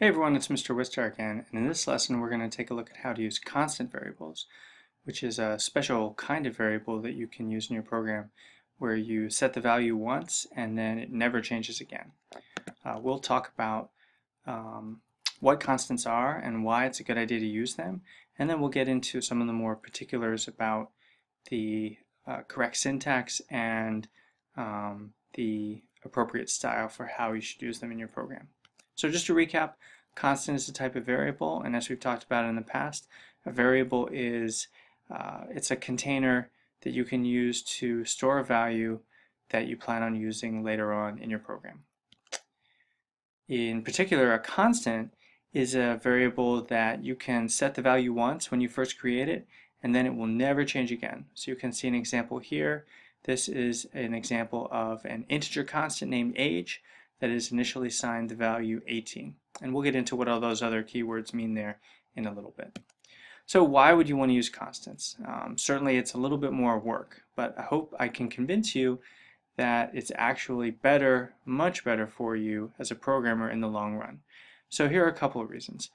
Hey everyone, it's Mr. Wistar again, and in this lesson we're going to take a look at how to use constant variables, which is a special kind of variable that you can use in your program where you set the value once and then it never changes again. Uh, we'll talk about um, what constants are and why it's a good idea to use them, and then we'll get into some of the more particulars about the uh, correct syntax and um, the appropriate style for how you should use them in your program. So just to recap, constant is a type of variable, and as we've talked about in the past, a variable is uh, it's a container that you can use to store a value that you plan on using later on in your program. In particular, a constant is a variable that you can set the value once when you first create it, and then it will never change again. So you can see an example here. This is an example of an integer constant named age that is initially assigned the value 18. And we'll get into what all those other keywords mean there in a little bit. So why would you want to use constants? Um, certainly it's a little bit more work, but I hope I can convince you that it's actually better, much better for you as a programmer in the long run. So here are a couple of reasons.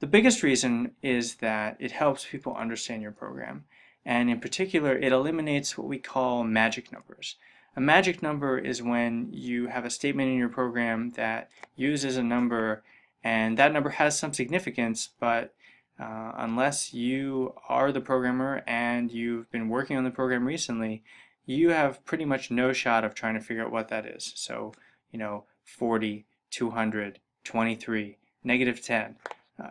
The biggest reason is that it helps people understand your program. And in particular, it eliminates what we call magic numbers. A magic number is when you have a statement in your program that uses a number and that number has some significance, but uh, unless you are the programmer and you've been working on the program recently, you have pretty much no shot of trying to figure out what that is. So, you know, 40, 200, 23, negative 10. Uh,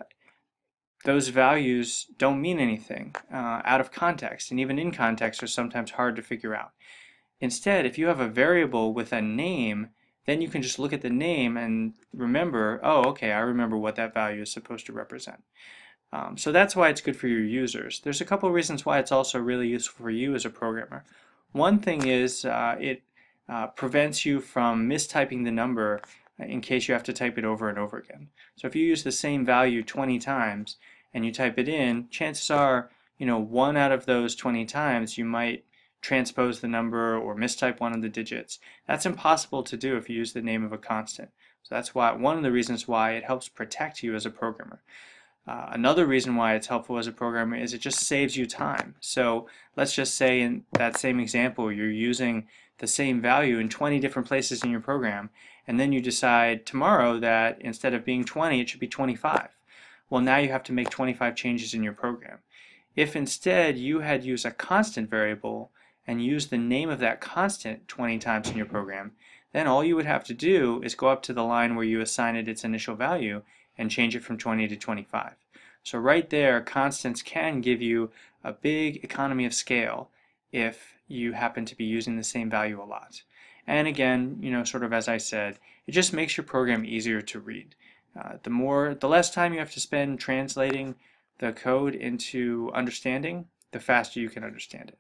those values don't mean anything uh, out of context, and even in context are sometimes hard to figure out. Instead, if you have a variable with a name, then you can just look at the name and remember, oh, okay, I remember what that value is supposed to represent. Um, so that's why it's good for your users. There's a couple of reasons why it's also really useful for you as a programmer. One thing is uh, it uh, prevents you from mistyping the number in case you have to type it over and over again. So if you use the same value 20 times and you type it in, chances are, you know, one out of those 20 times you might transpose the number or mistype one of the digits. That's impossible to do if you use the name of a constant. So that's why one of the reasons why it helps protect you as a programmer. Uh, another reason why it's helpful as a programmer is it just saves you time. So let's just say in that same example you're using the same value in 20 different places in your program and then you decide tomorrow that instead of being 20 it should be 25. Well now you have to make 25 changes in your program. If instead you had used a constant variable and use the name of that constant 20 times in your program, then all you would have to do is go up to the line where you assign it its initial value and change it from 20 to 25. So right there, constants can give you a big economy of scale if you happen to be using the same value a lot. And again, you know, sort of as I said, it just makes your program easier to read. Uh, the more, the less time you have to spend translating the code into understanding, the faster you can understand it.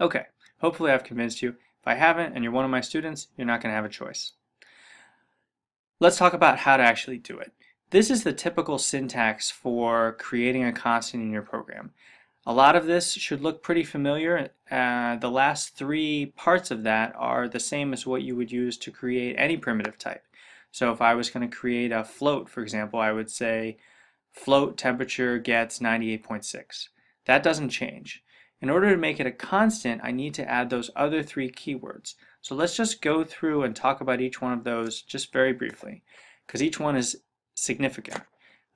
Okay, hopefully I've convinced you. If I haven't and you're one of my students, you're not going to have a choice. Let's talk about how to actually do it. This is the typical syntax for creating a constant in your program. A lot of this should look pretty familiar. Uh, the last three parts of that are the same as what you would use to create any primitive type. So if I was going to create a float, for example, I would say float temperature gets 98.6. That doesn't change. In order to make it a constant, I need to add those other three keywords. So let's just go through and talk about each one of those just very briefly, because each one is significant.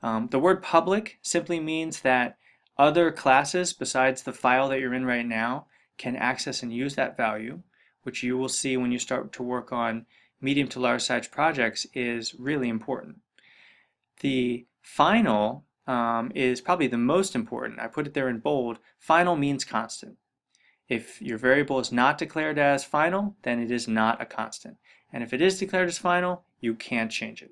Um, the word public simply means that other classes besides the file that you're in right now can access and use that value, which you will see when you start to work on medium to large size projects is really important. The final um, is probably the most important. I put it there in bold. Final means constant. If your variable is not declared as final, then it is not a constant. And if it is declared as final, you can't change it.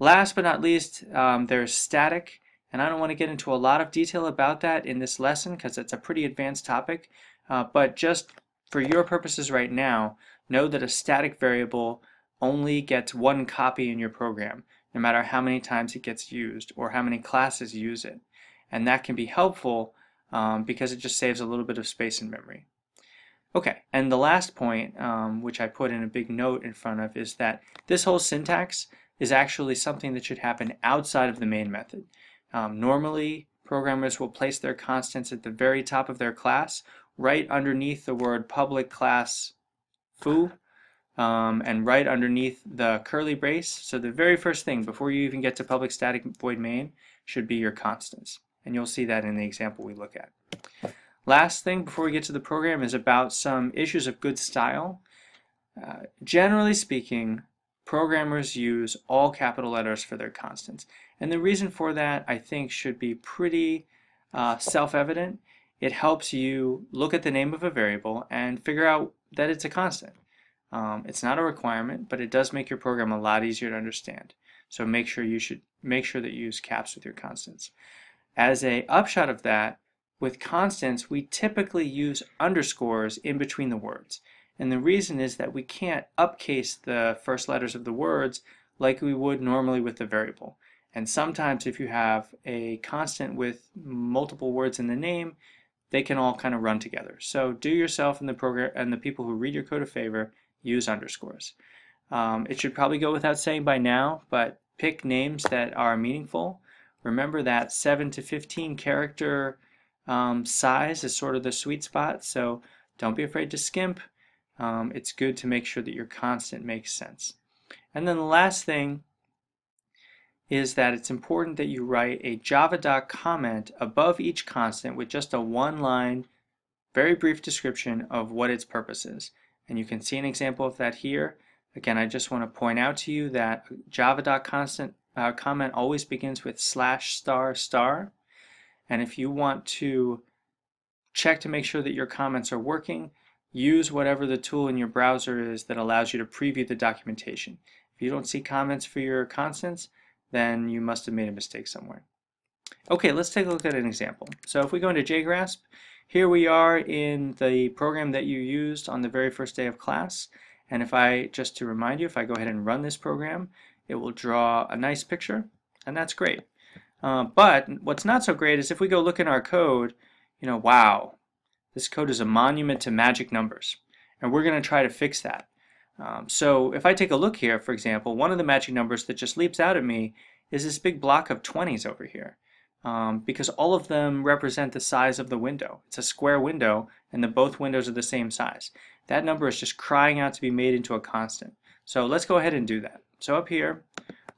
Last but not least, um, there's static. And I don't want to get into a lot of detail about that in this lesson because it's a pretty advanced topic. Uh, but just for your purposes right now, know that a static variable only gets one copy in your program no matter how many times it gets used or how many classes use it. And that can be helpful um, because it just saves a little bit of space in memory. Okay, and the last point, um, which I put in a big note in front of, is that this whole syntax is actually something that should happen outside of the main method. Um, normally, programmers will place their constants at the very top of their class, right underneath the word public class foo, um, and right underneath the curly brace. So the very first thing before you even get to public static void main should be your constants. And you'll see that in the example we look at. Last thing before we get to the program is about some issues of good style. Uh, generally speaking, programmers use all capital letters for their constants. And the reason for that, I think, should be pretty uh, self-evident. It helps you look at the name of a variable and figure out that it's a constant. Um, it's not a requirement, but it does make your program a lot easier to understand. So make sure you should make sure that you use caps with your constants. As a upshot of that, with constants, we typically use underscores in between the words. And the reason is that we can't upcase the first letters of the words like we would normally with a variable. And sometimes if you have a constant with multiple words in the name, they can all kind of run together. So do yourself and the program and the people who read your code a favor, use underscores. Um, it should probably go without saying by now, but pick names that are meaningful. Remember that 7 to 15 character um, size is sort of the sweet spot, so don't be afraid to skimp um, it's good to make sure that your constant makes sense. And then the last thing is that it's important that you write a javadoc comment above each constant with just a one line, very brief description of what its purpose is. And you can see an example of that here. Again, I just want to point out to you that javadoc constant uh, comment always begins with slash star star. And if you want to check to make sure that your comments are working, use whatever the tool in your browser is that allows you to preview the documentation. If you don't see comments for your constants, then you must have made a mistake somewhere. Okay, let's take a look at an example. So if we go into JGrasp, here we are in the program that you used on the very first day of class. And if I, just to remind you, if I go ahead and run this program, it will draw a nice picture, and that's great. Uh, but what's not so great is if we go look in our code, you know, wow, this code is a monument to magic numbers, and we're going to try to fix that. Um, so if I take a look here, for example, one of the magic numbers that just leaps out at me is this big block of 20s over here. Um, because all of them represent the size of the window. It's a square window, and the both windows are the same size. That number is just crying out to be made into a constant. So let's go ahead and do that. So up here,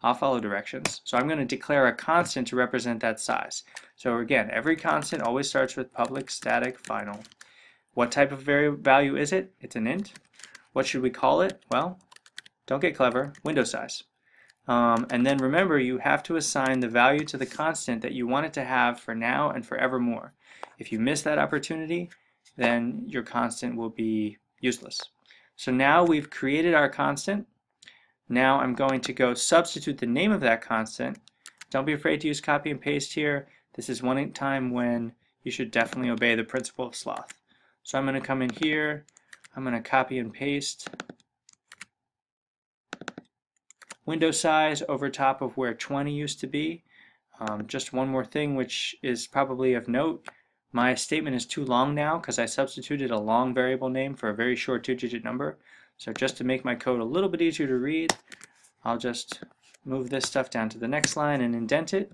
I'll follow directions. So I'm going to declare a constant to represent that size. So again, every constant always starts with public static final. What type of value is it? It's an int. What should we call it? Well, don't get clever, window size. Um, and then remember, you have to assign the value to the constant that you want it to have for now and forevermore. If you miss that opportunity, then your constant will be useless. So now we've created our constant. Now I'm going to go substitute the name of that constant. Don't be afraid to use copy and paste here. This is one time when you should definitely obey the principle of sloth. So I'm going to come in here, I'm going to copy and paste window size over top of where 20 used to be. Um, just one more thing which is probably of note. My statement is too long now because I substituted a long variable name for a very short two-digit number. So just to make my code a little bit easier to read, I'll just move this stuff down to the next line and indent it.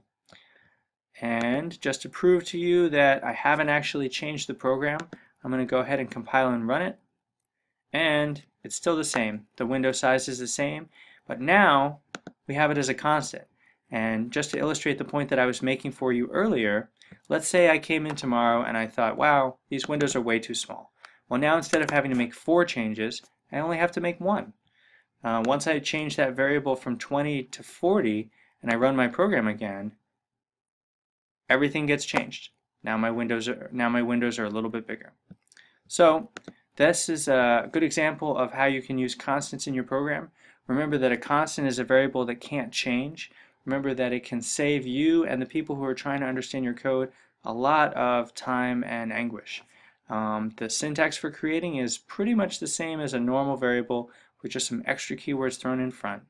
And just to prove to you that I haven't actually changed the program, I'm going to go ahead and compile and run it. And it's still the same. The window size is the same, but now we have it as a constant. And just to illustrate the point that I was making for you earlier, let's say I came in tomorrow and I thought, wow, these windows are way too small. Well, now instead of having to make four changes, I only have to make one. Uh, once I change that variable from 20 to 40 and I run my program again, everything gets changed. Now my windows are now my windows are a little bit bigger. So this is a good example of how you can use constants in your program. Remember that a constant is a variable that can't change. Remember that it can save you and the people who are trying to understand your code a lot of time and anguish. Um, the syntax for creating is pretty much the same as a normal variable with just some extra keywords thrown in front.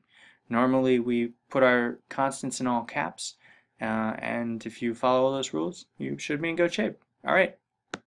Normally we put our constants in all caps uh, and if you follow those rules you should be in good shape. Alright,